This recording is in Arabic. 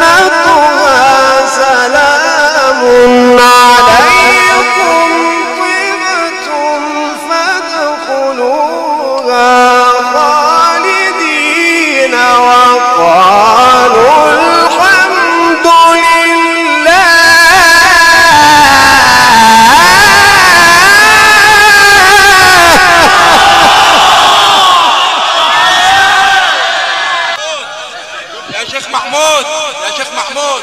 na شيخ محمود يا شيخ محمود.